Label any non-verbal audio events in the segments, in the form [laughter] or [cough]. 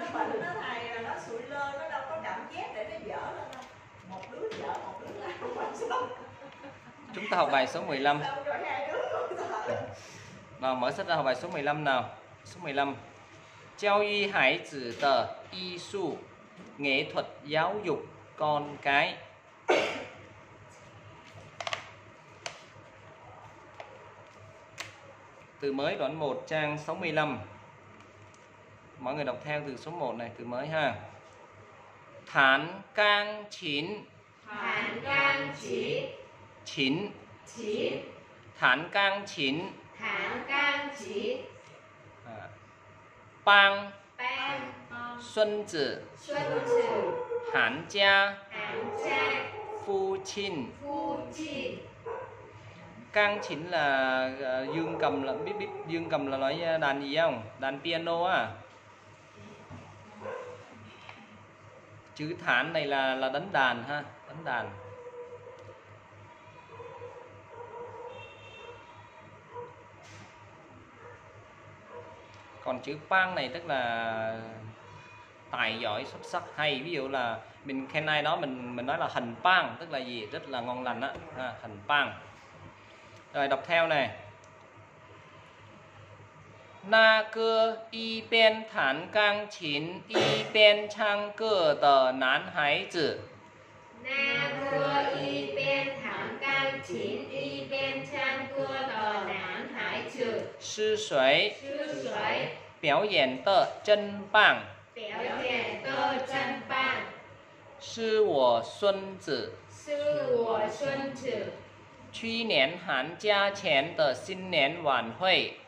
nó bệnh nó thầy là nó sụi lơ nó đâu có cảm giác để nó dở lên đâu một đứa dở một đứa lao không xong chúng ta học bài số 15 xong nào vâng, mở sách ra học bài số 15 nào. Số 15 treo y hải tử tờ y su Nghệ thuật giáo dục con cái. Từ mới đoạn 1 trang 65 mọi người đọc theo từ số 1 này từ mới ha. Thản can chín. Thản can chín. Chín. Chín. Thán can chín. Thản can chín. À. bang bang xuân tử xuân tử hán gia hán gia phu chin. Phu chin. Cang chính là uh, dương cầm là biết biết dương cầm là nói à, đàn gì không? Đàn piano à? Chữ thản này là là đánh đàn ha, đánh đàn. Còn chữ pang này tức là tài giỏi xuất sắc hay. Ví dụ là mình khen ai đó mình mình nói là hình pang tức là gì? Rất là ngon lành á. À, hình pang. Rồi đọc theo này Na cơ y biên thản cang chín y biên 唱歌的男孩子那个一边弹钢琴一边唱歌的男孩子是谁？是谁？表演的真棒，表演的真棒，是我孙子。是我孙子。去年寒假前的新年晚会，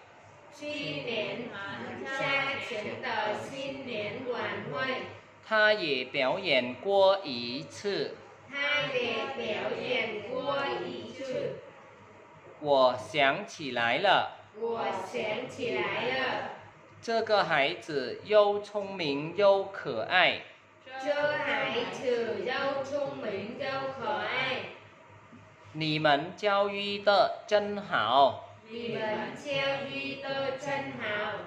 去年寒假前的新年晚会，他也表演过一次。他也表演过一次。我想起来了，我想起来了，这个孩子又聪明又可爱。这孩子又聪明又可爱。你们教育的真好，你们教育的真好，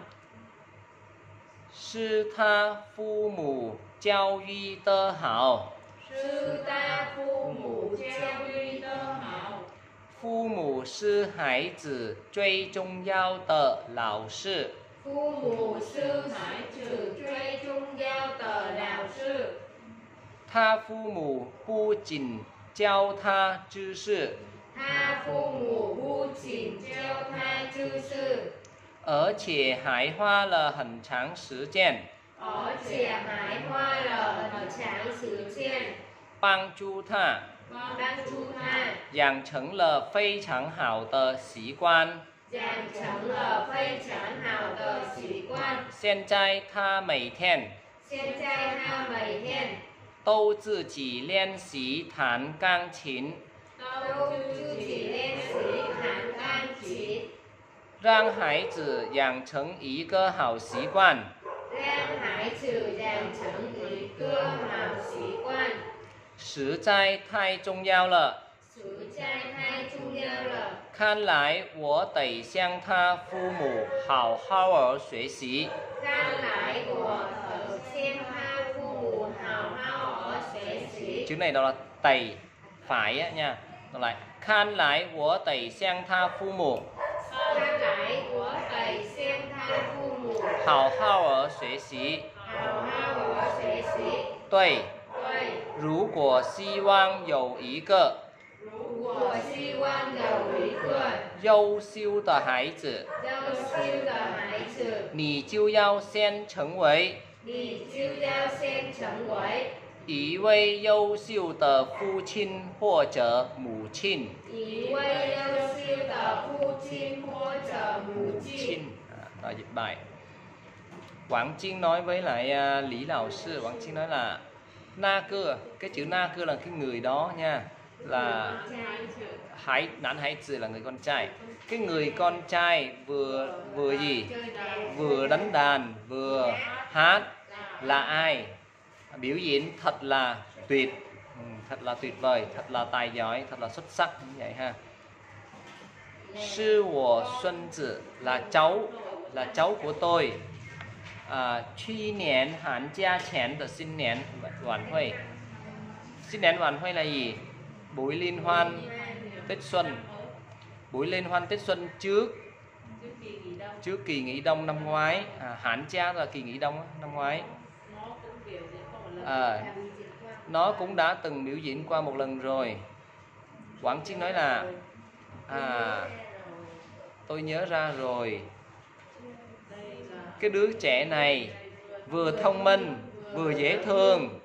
是他父母教育的好。是他父母教育的好。父母是孩子最重要的老师。父母是孩子最重要的老师。他父母不仅教他知识，他父母不仅教他知识，而且还花了很长时间。而且还花了很长时间。帮助他。帮助他。养成了非常好的习惯。养成了非常好的习惯。现在他每天现在他每天都自己练习弹钢琴，都自让孩子养成一个好习惯。让孩子养成一个好习惯，实在太重要了。实在太重要了。看来我得向他父母好好儿学习。看来我得向他父母好好儿学习。Chữ này đó là tẩy phải á nha. Đọc lại. 看来我得向他父母好好儿学习。好好而学习。对，对，如果希望有一个如果希望有一个优秀的孩子，优秀的孩子，你就要先成为你就要先成为一位优秀的父亲或者母亲。一位优秀的父亲或者母亲。À, rồi dịch bài Quảng Trinh nói với lại uh, Lý Lão Sư Quảng Trinh nói là Na cơ Cái chữ na cơ là cái người đó nha Là Hái, nán Hái tử là người con trai. Cái người con trai vừa vừa gì? Vừa đánh đàn Vừa hát Là ai? Biểu diễn thật là tuyệt ừ, Thật là tuyệt vời Thật là tài giỏi Thật là xuất sắc như vậy ha. Sư của Xuân Tử là cháu là cháu của tôi. à, 去年寒假前的新年晚会 新年晚会là gì buổi liên hoan Tết Xuân buổi liên hoan Tết Xuân trước trước kỳ nghỉ đông năm ngoái à, hán cha là kỳ nghỉ đông á, năm ngoái à, nó cũng đã từng biểu diễn qua một lần rồi Quảng Trinh nói là à tôi nhớ ra rồi cái đứa trẻ này vừa thông minh vừa dễ thương.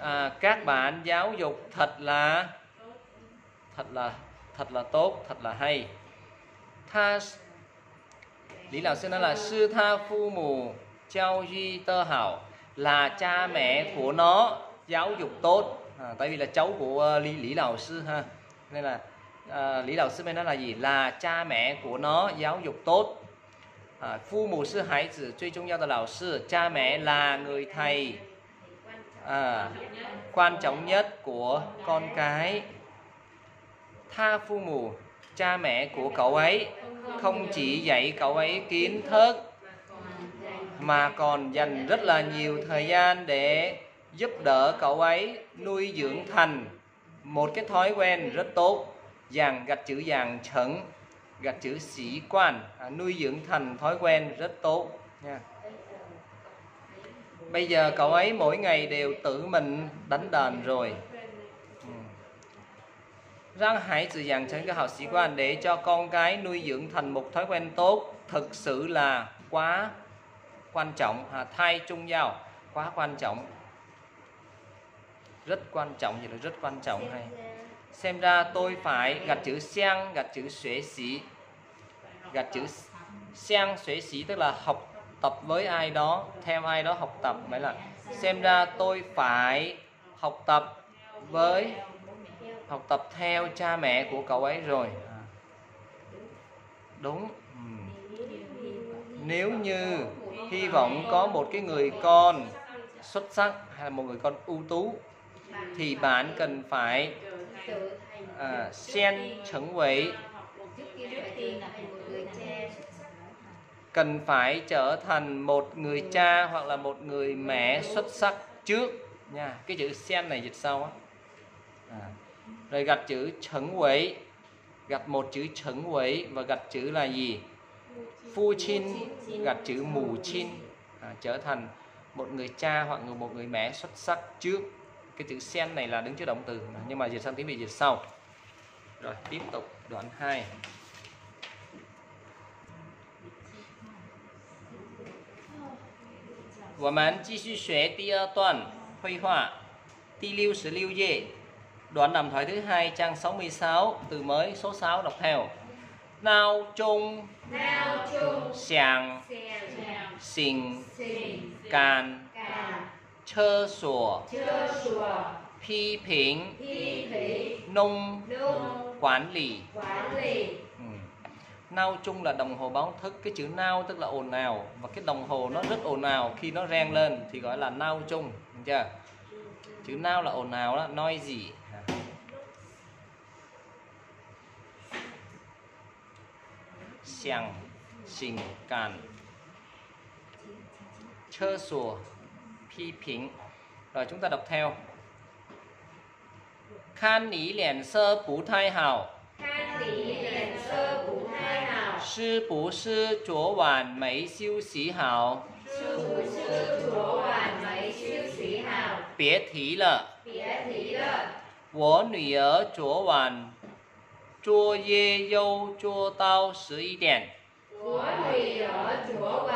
À, các bạn giáo dục thật là thật là thật là tốt thật là hay. Tha lý lão sư nói là sư tha phu mù trao duy tơ hảo là cha mẹ của nó giáo dục tốt. À, tại vì là cháu của uh, lý lý lão sư ha. Nên là uh, lý lão sư mới nói là gì? Là cha mẹ của nó giáo dục tốt. à, phu mù sư hải tử 最重要的老师 cha mẹ là người thầy à, quan trọng nhất của con cái tha phu mù cha mẹ của cậu ấy không chỉ dạy cậu ấy kiến thức mà còn dành rất là nhiều thời gian để giúp đỡ cậu ấy nuôi dưỡng thành một cái thói quen rất tốt dàn gạch chữ dàn chẩn gạch chữ sĩ quan à, nuôi dưỡng thành thói quen rất tốt nha. Bây giờ cậu ấy mỗi ngày đều tự mình đánh đàn rồi. Ừ. Răng dàng trên cái học sĩ quan để cho con cái nuôi dưỡng thành một thói quen tốt thực sự là quá quan trọng à, thay trung giao quá quan trọng. Rất quan trọng gì là rất quan trọng hay? Xem ra tôi phải gạch chữ sang gạch chữ xuế sĩ gạch chữ sang xuế sĩ tức là học tập với ai đó, theo ai đó học tập. Mới là xem ra tôi phải học tập với, học tập theo cha mẹ của cậu ấy rồi. Đúng. Nếu như hy vọng có một cái người con xuất sắc hay là một người con ưu tú, thì bạn cần phải à, sen chẩn quỷ cần phải trở thành một người cha hoặc là một người mẹ xuất sắc trước. Nha cái chữ sen này dịch sau á. À. rồi gạch chữ chẩn quỷ gạch một chữ chẩn quỷ và gạch chữ là gì? Phu chin gạch chữ mù chin à, trở thành một người cha hoặc một người mẹ xuất sắc trước cái chữ sen này là đứng trước động từ nhưng mà dịch sang tiếng việt dịch sau rồi tiếp tục đoạn 2 我们继续学第二段绘画第六十六页 đoạn đàm thoại thứ hai trang 66 từ mới số 6 đọc theo Nào chung Nào chung Xiang Xiang Xình Xình Chơ sủa Chơ sủa Pi Pính Pi Phỉ Nung Nung Quản lý Quản lý Ừ. Nao chung là đồng hồ báo thức. Cái chữ nao tức là ồn ào. Và cái đồng hồ nó rất ồn ào. Khi nó reng lên thì gọi là nao chung. Được chưa? Chữ nao là ồn ào đó. Noisy Xiang Xình Càn. Chơ sủa Pi Pính Rồi chúng ta đọc theo 看你脸色不太好， 看你脸色不太好，是不是昨晚没休息好？是不是昨晚没休息好？别提了，别提了，我女儿昨晚作业又做到十一点，我女儿昨晚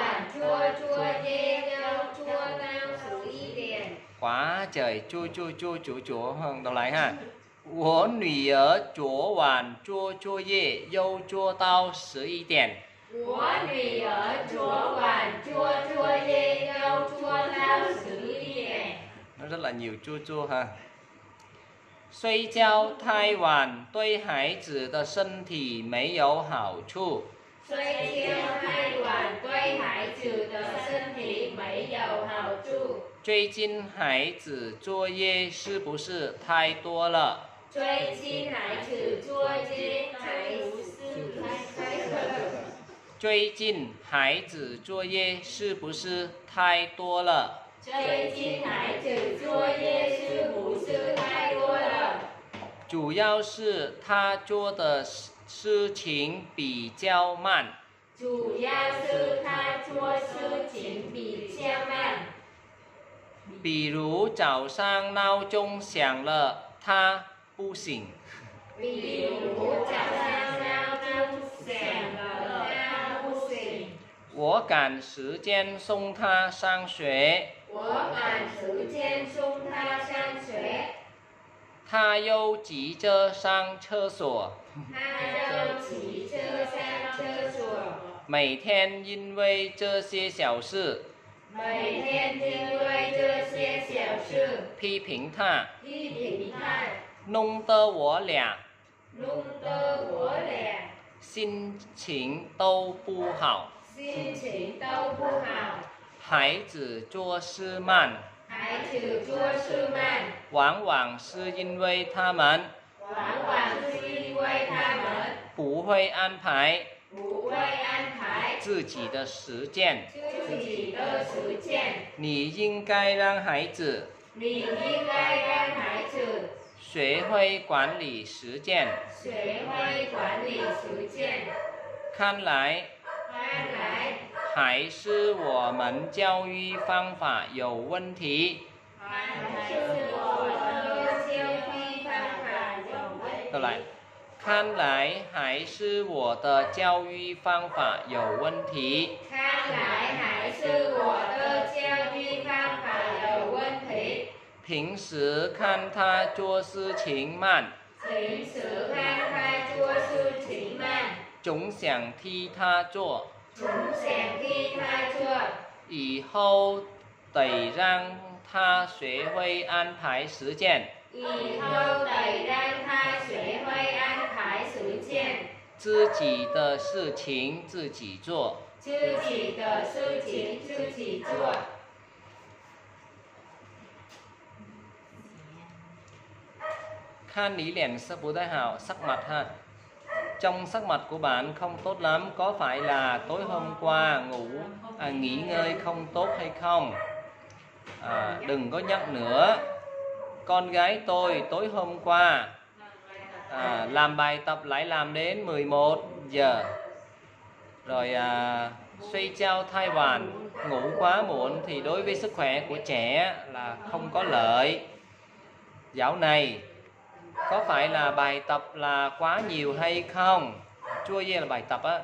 trời chua chua chua chua chua hơn đọc lại ha 我女儿昨晚做作业又做到十一点。我女儿昨晚做作业要做到十一点。 nó rất là nhiều chua chua ha 睡觉太晚对孩子的身体没有好处。睡觉太 最近孩子作业是不是太多了？最近孩子作业还是太太多。最近孩子作业是不是太多了？最近孩子作业是不是太多了？主要是他做的事事情比较慢，主要是他做事情比较慢，比如早上闹钟响了，他不醒。比如早上闹钟响了，他不醒。我赶时间送他上学，我赶时间送他上学，他又急着上厕所。他又急着上厕所。每天因为这些小事每天因为这些小事。批评他，批评他，弄得我俩。弄得我俩。心情都不好。心情都不好。孩子做事慢，孩子做事慢，往往是因为他们。往往是因为他们。不会安排。不会安排自己的实践。自己的实践。你应该让孩子你应该让孩子学会管理实践。学会管理实践。看来看来还是我们教育方法有问题。还是我们教育方法有问再来，看来还是我的教育方法有问题。看来还是我的教育方法有问题。平时看他做事情慢，平时看他做事情慢，总想替他做，总想替他做，以后得让他学会安排时间，以后得让他学会安排时间，自己的事情自己做。自己的事情自己做。 Khan lý liền sắc bố đại hảo sắc mặt ha Trong sắc mặt của bạn không tốt lắm Có phải là tối hôm qua ngủ à, nghỉ ngơi không tốt hay không à, Đừng có nhắc nữa con gái tôi tối hôm qua à, Làm bài tập lại làm đến 11 giờ. Rồi à, suy trao thai hoàn Ngủ quá muộn thì đối với sức khỏe của trẻ là không có lợi. Dạo này có phải là bài tập là quá nhiều hay không? Chua dê là bài tập á.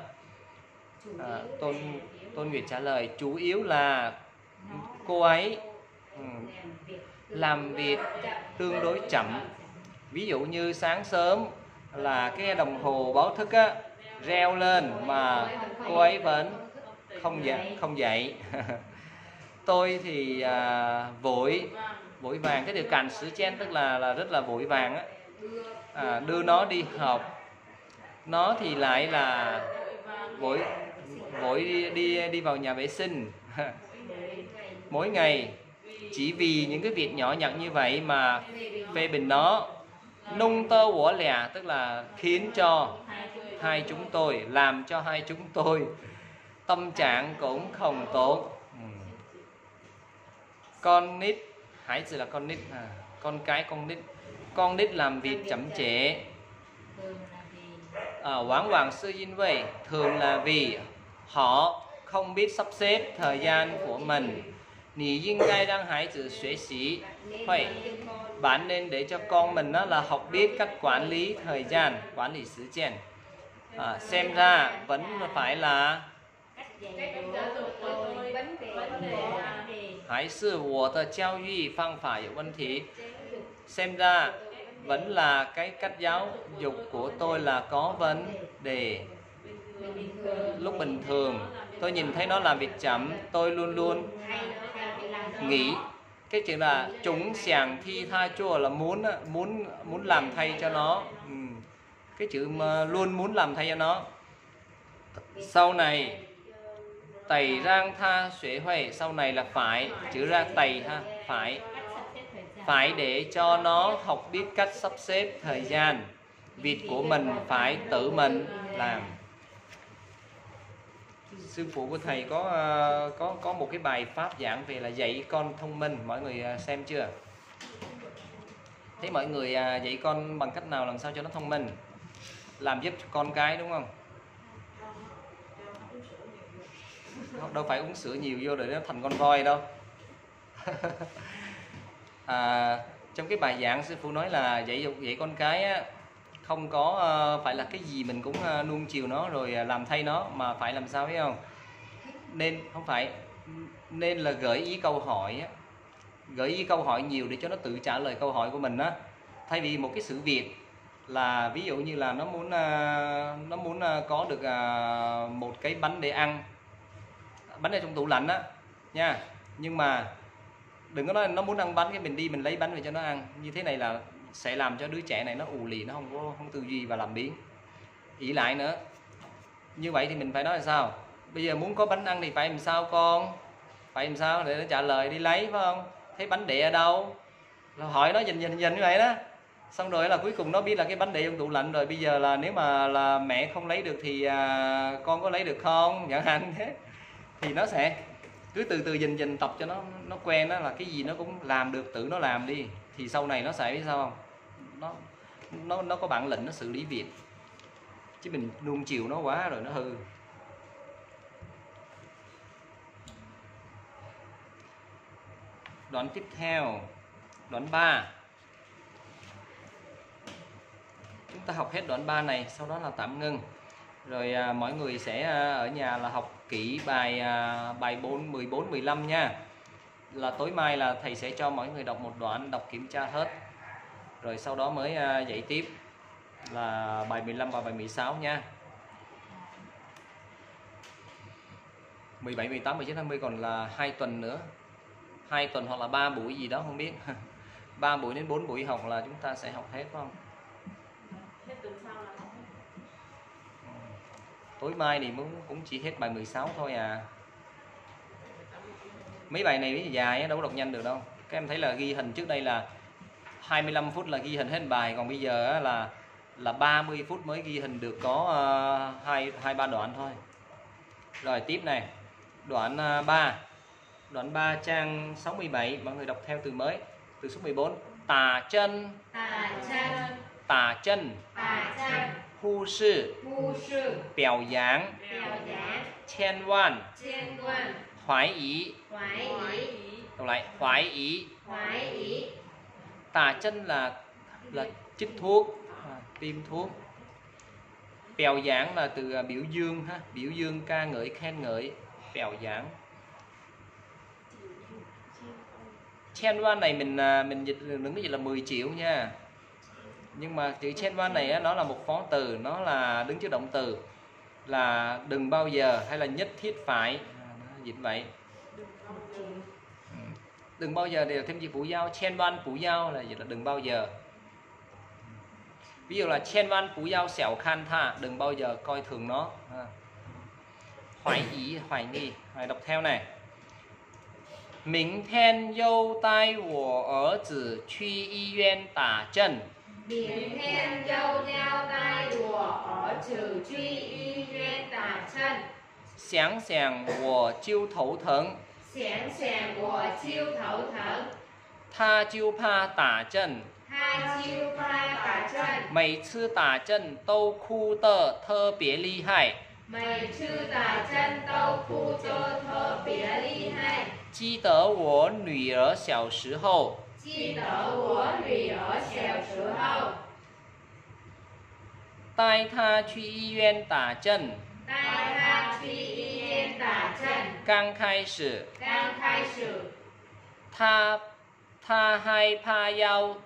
À, tôn tôn nguyệt trả lời chủ yếu là cô ấy ừ, làm việc tương đối chậm. Ví dụ như sáng sớm là cái đồng hồ báo thức á reo lên mà cô ấy vẫn không dậy không dậy. [laughs] Tôi thì à, vội vội vàng. Cái điều cản sứ chen tức là là rất là vội vàng á. À, đưa nó đi học. Nó thì lại là vội vội đi đi đi vào nhà vệ sinh. [laughs] Mỗi ngày chỉ vì những cái việc nhỏ nhặt như vậy mà phê bình nó nung tơ của lẻ tức là khiến cho hai chúng tôi làm cho hai chúng tôi tâm trạng cũng không tốt. Ừ. Con nít hãy tử là con nít à, con cái con nít. Con nít làm việc chậm trễ. À, quán hoàng sư in vậy thường là vì họ không biết sắp xếp thời gian của mình. Nì yên gai đang hãy tử xuế sĩ Vậy bạn nên để cho con mình đó là học biết cách quản lý thời gian Quản lý thời gian, à, Xem ra vẫn phải là Hãy sự của tờ giáo dục phương pháp có vấn đề Xem ra vẫn là cái cách giáo dục của tôi là có vấn đề lúc bình thường. Tôi nhìn thấy nó làm việc chậm tôi luôn luôn nghĩ. Cái chuyện là chúng sàng thi tha chua là muốn muốn muốn làm thay cho nó. Ừ. cái chữ mà luôn muốn làm thay cho nó. Sau này tẩy rang tha xuế huệ, sau này là phải, chữ ra tẩy ha, phải. Phải để cho nó học biết cách sắp xếp thời gian. Việc của mình phải tự mình làm sư phụ của thầy có ờ, có có một cái bài pháp giảng về là dạy con thông minh. Mọi người ờ, xem chưa? Thế mọi người ờ, dạy con bằng cách nào làm sao cho nó thông minh? Làm giúp con cái đúng không? Không, đâu phải uống sữa nhiều vô để nó thành con voi đâu. [laughs] À, trong cái bài giảng sư phụ nói là dạy dục dạy con cái á, không có ờ, phải là cái gì mình cũng ờ, nuông chiều nó rồi ờ, làm thay nó, mà phải làm sao biết không? Nên, không phải. Nên là gợi ý câu hỏi gửi gợi ý câu hỏi nhiều để cho nó tự trả lời câu hỏi của mình á. Thay vì một cái sự việc là ví dụ như là nó muốn nó muốn có được một cái bánh để ăn, bánh ở trong tủ lạnh á, nha. Nhưng mà đừng có nói nó muốn ăn bánh cái mình đi mình lấy bánh về cho nó ăn. Như thế này là sẽ làm cho đứa trẻ này nó ù lì nó không có không tư duy và làm biến. Ý lại nữa như vậy thì mình phải nói là sao? Bây giờ muốn có bánh ăn thì phải làm sao con? Phải làm sao để nó trả lời đi lấy phải không? Thấy bánh đĩa ở đâu? Là hỏi nó nhìn nhìn nhìn như vậy đó. Xong rồi là cuối cùng nó biết là cái bánh đĩa trong tủ lạnh rồi. Bây giờ là nếu mà là mẹ không lấy được thì à, con có lấy được không? [laughs] Chẳng hạn thế. Thì nó sẽ cứ từ từ dình dình tập cho nó nó quen đó là cái gì nó cũng làm được tự nó làm đi thì sau này nó sẽ biết sao không? Nó nó nó có bản lĩnh nó xử lý việc. Chứ mình nuông chiều nó quá rồi nó hư. Đoạn tiếp theo đoạn 3 chúng ta học hết đoạn 3 này sau đó là tạm ngưng. Rồi à, mọi người sẽ à, ở nhà là học kỹ bài à, bài 4 14 15 nha là tối mai là thầy sẽ cho mọi người đọc một đoạn đọc kiểm tra hết. Rồi sau đó mới à, dạy tiếp là bài 15 và bài 16 nha. 17, 18, 19, 20 còn là hai tuần nữa. Hai tuần hoặc là ba buổi gì đó không biết. [laughs] Ba buổi đến 4 buổi học là chúng ta sẽ học hết phải không? Tối mai thì cũng cũng chỉ hết bài 16 thôi à mấy bài này dài đâu có đọc nhanh được đâu. Các em thấy là ghi hình trước đây là 25 phút là ghi hình hết bài còn bây giờ là là 30 phút mới ghi hình được có ờ, hai hai ba đoạn thôi. Rồi tiếp này. Đoạn uh, 3 đoạn 3 trang 67 mọi người đọc theo từ mới từ số 14 tà chân. Tà chân. Tà chân. Tà chân. Hu sư. Bu sư. Biểu giảng. Biểu giá 千万 chiên quan hoái ý. Khoái ý. Đọc lại hoái ý. Khoái ý. Tà chân là là chích thuốc à, tiêm thuốc. Bèo giảng là từ à, biểu dương ha biểu dương ca ngợi khen ngợi. Bèo giảng. Chen van này mình à, mình dịch đừng có dịch là 10 triệu nha. Nhưng mà chữ chen van này á, nó là một phó từ nó là đứng trước động từ. Là đừng bao giờ hay là nhất thiết phải dịch vậy? Ừ. Đừng bao giờ. Để thêm dịch phủ giao chen ban phủ giao là dịch là đừng bao giờ. Ví dụ là chen ban phủ giao xẻo khan tha đừng bao giờ coi thường nó. Hoài ý hoài nghi. Hoài đọc theo này. Minh thiên dâu tai wo er zi chu y yuan tả chân. Minh thiên dâu tai wo er zi chu y yuan tả chân. 想想我就头疼，想想我就头疼。他就怕打针，他就怕打针。每次打针都哭得特别厉害。每次打针都哭得特别厉害。记得我女儿小时候，记得我女儿小时候。带她去医院打针，带她去医院打针刚开始刚开始她她害怕要，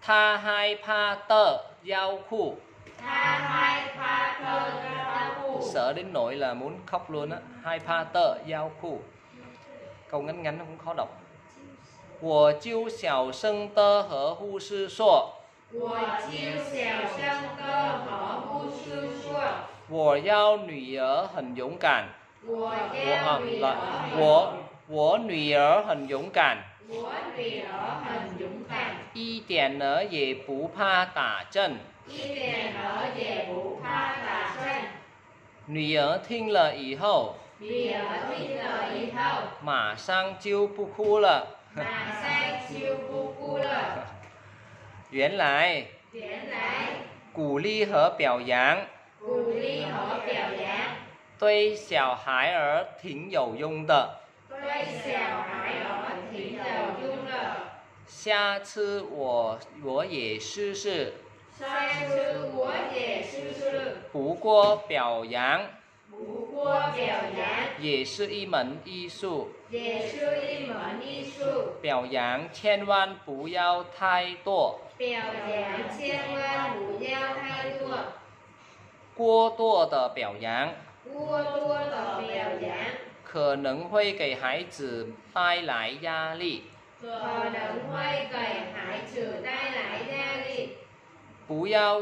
她害怕的要哭，她害怕的要哭 sợ đến nỗi là muốn khóc luôn á hai pa tơ giao khu câu ngắn ngắn nó cũng khó đọc 我就小声的和护士说，我就小声的和护士说， 我要女儿很勇敢。我我要啊，女来儿很我我女儿很勇敢，我女儿很勇敢，一点儿也不怕打针。一点儿也不怕打针。女儿听了以后， biểu thị lời以后，马上就不哭了。马上就不哭了。原来原来鼓励和表扬 鼓励和表扬对小孩儿挺有用的。对小孩儿挺有用的。下次我我也试试。下次我也试试。不过表扬不过表扬也是一门艺术，也是一门艺术。表扬千万不要太多，表扬千万不要太多，过多的表扬。过多的表扬。可能会给孩子带来压力。可能会给孩子带来压力。不要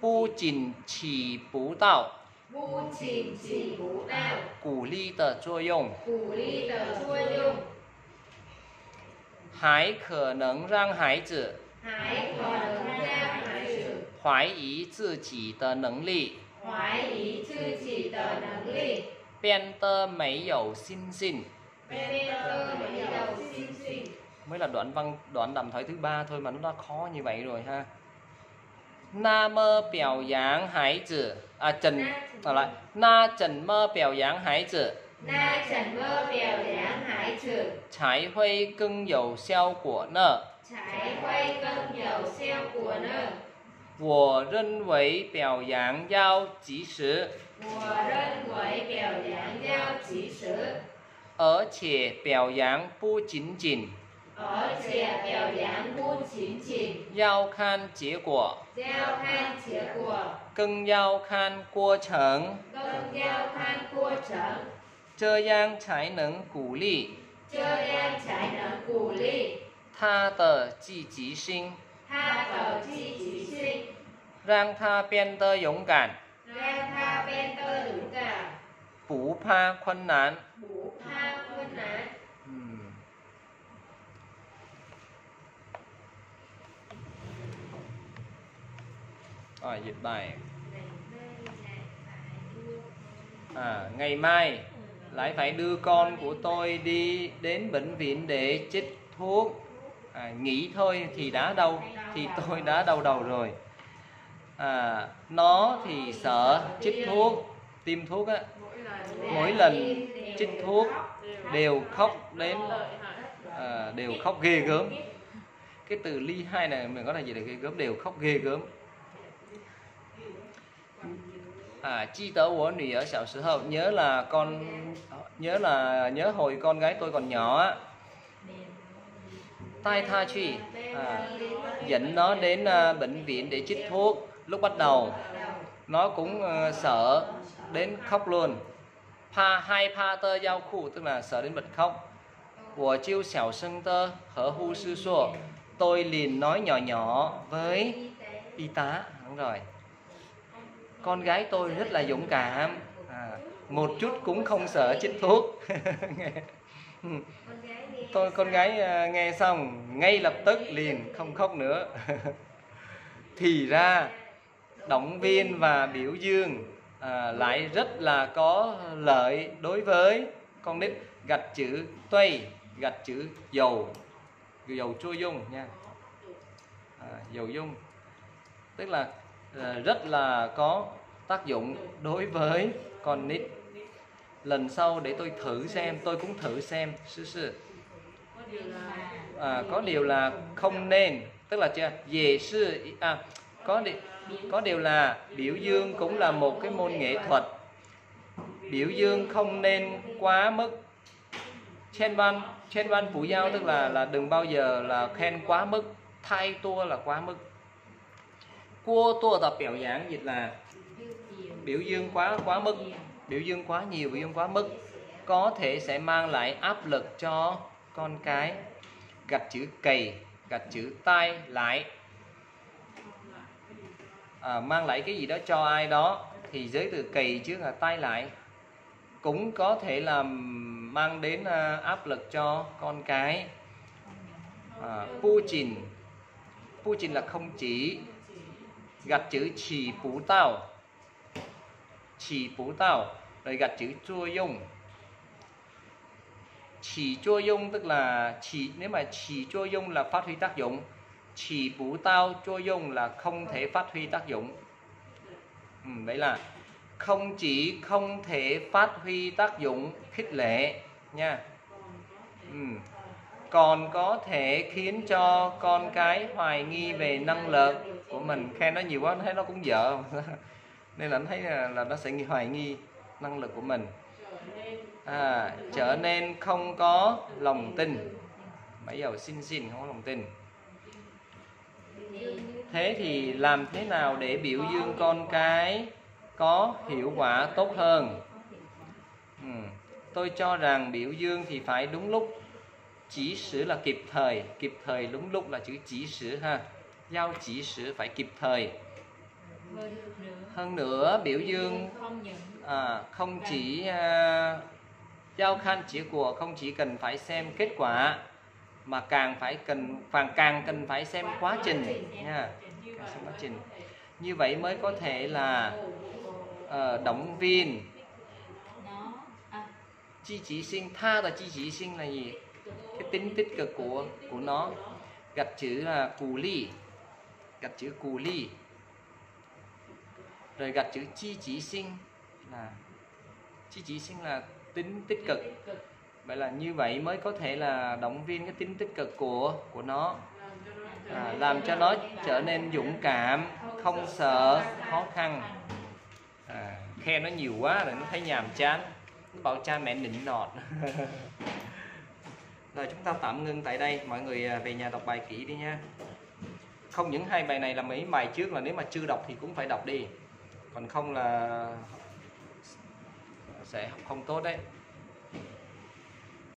不仅起不到。不仅起不到。鼓励的作用，鼓励的作用，还可能让孩子还可能怀疑自己的能力，怀疑自己的能力，变得没有信心。变得没有信心。 mới là đoạn văn đoạn đàm thoại thứ ba thôi mà nó đã khó như vậy rồi ha na mơ biểu扬孩子 à trần à lại na trần mơ biểu扬孩子那怎么表扬孩子，才会更有效果呢才会更有效果呢？ 我认为表扬要及时。我认为表扬要及时，而且表扬不仅仅。而且表扬不仅仅。要看结果。要看结果，更要看过程。更要看过程，这样才能鼓励。这样才能鼓励。他的积极性 tha cầu chi trí sinh. Rang tha biên tơ dũng cảm. Rang tha biên tơ dũng cảm. Bú pa khuân nán. Bú pa khuân nán. Hmm. Rồi dịch bài à, Ngày mai lại à, phải đưa con của tôi đi đến bệnh viện để chích thuốc à, nghĩ thôi thì đã đau, thì tôi đã đau đầu rồi. À, nó thì sợ chích thuốc tiêm thuốc á. Mỗi lần chích thuốc đều khóc đến à, đều khóc ghê gớm. Cái từ ly hai này mình có là gì để ghê gớm đều khóc ghê gớm. À chi tớ của nỉ ở sảo sứ hậu nhớ là con nhớ là nhớ hồi con gái tôi còn nhỏ tai tha chi? À, dẫn nó đến uh, bệnh viện để chích thuốc. Lúc bắt đầu nó cũng uh, sợ đến khóc luôn. Pa hai pa tơ giao khu tức là sợ đến bật khóc. Của chiêu xẻo sân tơ hở hu sư sô tôi liền nói nhỏ nhỏ với y tá. Đúng rồi. Con gái tôi rất là dũng cảm. À, một chút cũng không sợ chích thuốc. [laughs] tôi con gái à, nghe xong ngay lập tức liền không khóc nữa. [laughs] Thì ra động viên và biểu dương à, lại rất là có lợi đối với con nít. Gạch chữ tuây gạch chữ dầu dầu chua dung nha. À, dầu dung. Tức là à, rất là có tác dụng đối với con nít. Lần sau để tôi thử xem tôi cũng thử xem. Sư sư à, có điều là không nên tức là chưa? Về sư à, có điều, có điều là biểu dương cũng là một cái môn nghệ thuật. Biểu dương không nên quá mức. Trên văn trên văn phủ giao tức là là đừng bao giờ là khen quá mức thay tua là quá mức. Cua tua tập biểu giảng dịch là biểu dương quá quá mức biểu dương quá nhiều biểu dương quá mức có thể sẽ mang lại áp lực cho con cái. Gạch chữ cày gạch chữ tay lại à, mang lại cái gì đó cho ai đó thì giới từ cày chứ là tay lại cũng có thể làm mang đến à, áp lực cho con cái. À, pu trình pu trình là không chỉ. Gạch chữ chỉ phú tao chỉ phú tao rồi gạch chữ chua dung chỉ chua dung tức là chỉ nếu mà chỉ chua dung là phát huy tác dụng chỉ bú tao chua dung là không thể phát huy tác dụng. Ừ, đấy là không chỉ không thể phát huy tác dụng khích lệ nha. Ừ. còn có thể khiến cho con cái hoài nghi về năng lực của mình. Khen nó nhiều quá thấy nó cũng dở. [laughs] Nên là nó thấy là, là nó sẽ nghi- hoài nghi năng lực của mình à, trở nên không có lòng tin. Mấy giờ xin xin không có lòng tin. Thế thì làm thế nào để biểu dương con cái có hiệu quả tốt hơn? Ừ. tôi cho rằng biểu dương thì phải đúng lúc. Chỉ sử là kịp thời. Kịp thời đúng lúc là chữ chỉ sử ha. Giao chỉ sử phải kịp thời. Hơn nữa. Biểu dương à, không chỉ à, giao khan chỉ của không chỉ cần phải xem kết quả mà càng phải cần càng càng cần phải xem quá trình. Nha càng xem quá trình. Như vậy mới có thể là uh, động viên. Chi chỉ sinh tha và chi chỉ sinh là gì? Cái tính tích cực của của nó. Gạch chữ là cù ly. Gạch chữ cù ly. Rồi gạch chữ chi chỉ sinh là chi chỉ sinh là tính tích cực. Vậy là như vậy mới có thể là động viên cái tính tích cực của của nó. À, làm cho nó trở nên dũng cảm không sợ khó khăn. À, khen nó nhiều quá rồi nó thấy nhàm chán. Bảo cha mẹ nịnh nọt. [laughs] Rồi chúng ta tạm ngưng tại đây. Mọi người à, về nhà đọc bài kỹ đi nha. Không những hai bài này là mấy bài trước là nếu mà chưa đọc thì cũng phải đọc đi. Còn không là sẽ học không tốt đấy.